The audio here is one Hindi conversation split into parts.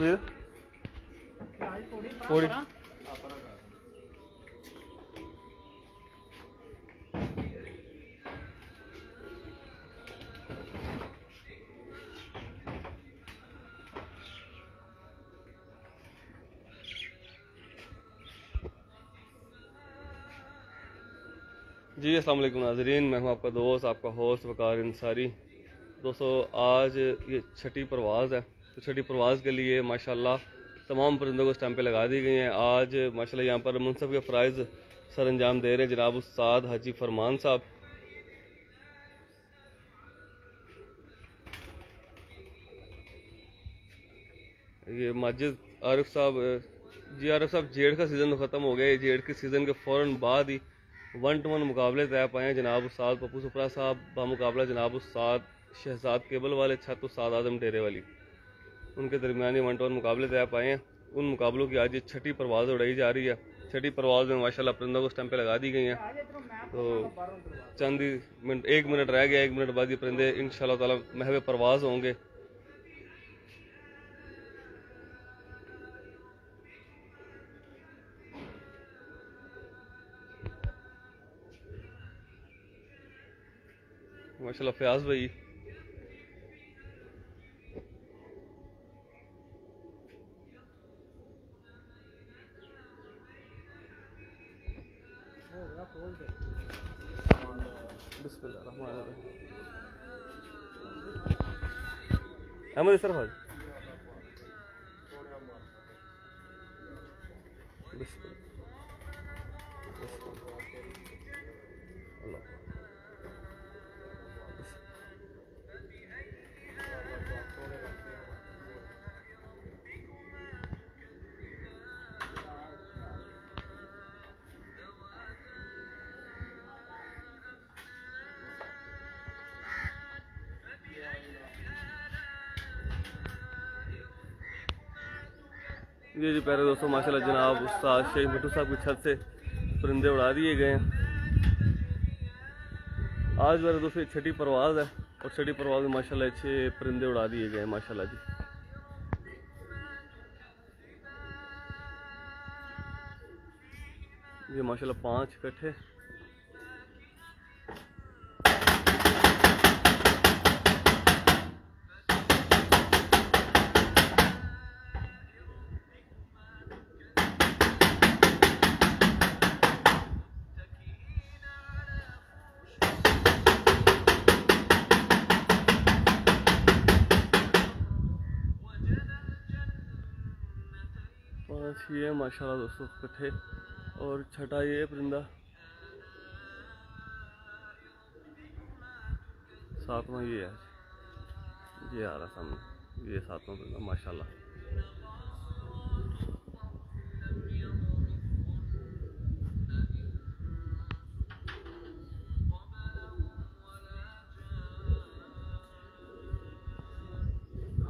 सुबीर पौड़ी जी अस्सलाम वालेकुम नाजरीन मैं हूँ आपका दोस्त आपका होस्ट वकार इंसारी दोस्तों आज ये छठी परवाज़ है। तो छठी परवाज़ के लिए माशाल्लाह तमाम परिंदों को स्टैंपें लगा दी गई हैं। आज माशाल्लाह यहाँ पर मुनसब के फ़राइज़ सर अंजाम दे रहे हैं। जनाब उस्ताद हाजी फरमान साहब। ये माजिद आरिफ साहब, जी आरिफ साहब जेड़ का सीज़न तो ख़त्म हो गया जेड़ के सीज़न के फ़ौर बाद ही वन टू वन मुकाबले तय पाए हैं जनाब उस्ताद पप्पू सुपरा साहब। बामुकाबला जनाब उस्ताद शहजाद केबल वाले, छत उस्ताद आज़म डेरे वाली। उनके दरमियान वन टू वन मुकाबले तय पाए हैं। उन मुकाबलों की आज ये छठी परवाज़ उड़ाई जा रही है। छठी परवाज़ में माशाल्लाह परिंदों को स्टम्पें लगा दी गई हैं। तो चंद ही मिनट, एक मिनट रह गया, एक मिनट बाद ये परिंदे इन ताला महव परवाज़ होंगे। माशाल्लाह फयाज भाई। अहमद सर भाई ये जी प्यारे दोस्तों, माशाल्लाह जनाब, उस्ताद शेख मिट्टू साहब की छत से परिंदे उड़ा दिए गए हैं। आज मेरे दोस्तों छठी परवाज़ है और छठी परवाज़ में माशाल्लाह अच्छे परिंदे उड़ा दिए गए हैं, माशाल्लाह जी। ये माशाल्लाह पाँच इकट्ठे छः माशाल्लाह दोस्तों, इकट्ठे। और छठा ये परिंदा। सातवां ये है ये आ रहा सामने। ये सातवां परिंदा, माशाल्लाह।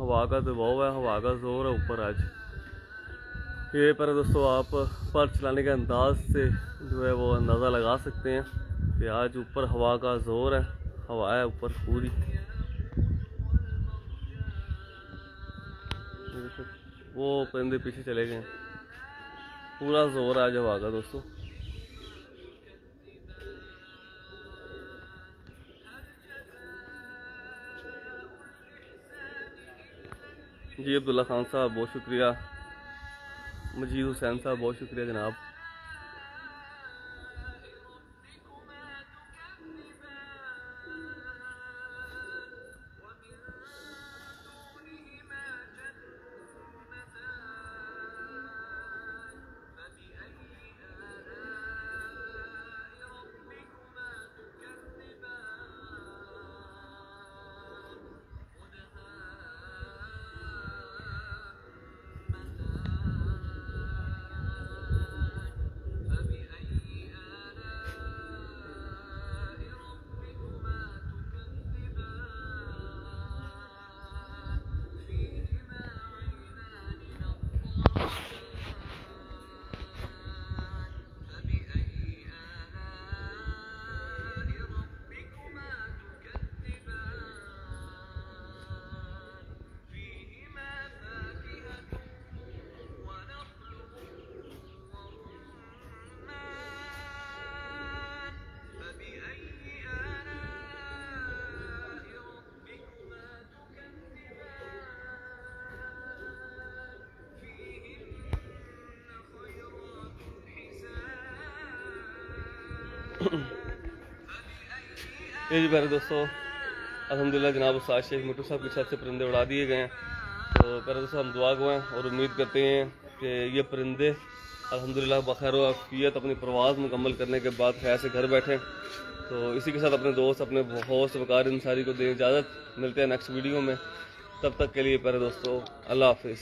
हवा का दबाव है, हवा का ज़ोर है ऊपर आज। ये पर दोस्तों आप पर चलाने के अंदाज से जो है वो अंदाज़ा लगा सकते हैं। कि आज ऊपर हवा का ज़ोर है, हवा है ऊपर पूरी। वो परिंदे पीछे चले गए। पूरा ज़ोर आज हवा का दोस्तों। जी अब्दुल्ला खान साहब, बहुत शुक्रिया। मजीद हुसैन साहब बहुत शुक्रिया जनाब। ये जी मेरे दोस्तों अलहमदिल्ला जनाब, उस्ताद शेख मिट्टू साहब की छत से परिंदे उड़ा दिए गए हैं। तो मेरे दोस्तों, हम दुआ गए और उम्मीद करते हैं कि ये परिंदे अलहमदिल्ला बखैर वाफियत अपनी प्रवास मुकम्मल करने के बाद खैर से घर बैठे तो इसी के साथ अपने दोस्त, अपने होस्ट वकार इंसारी को दें इजाज़त। मिलते हैं नेक्स्ट वीडियो में। तब तक के लिए प्यारे दोस्तों, अल्लाह हाफिज़।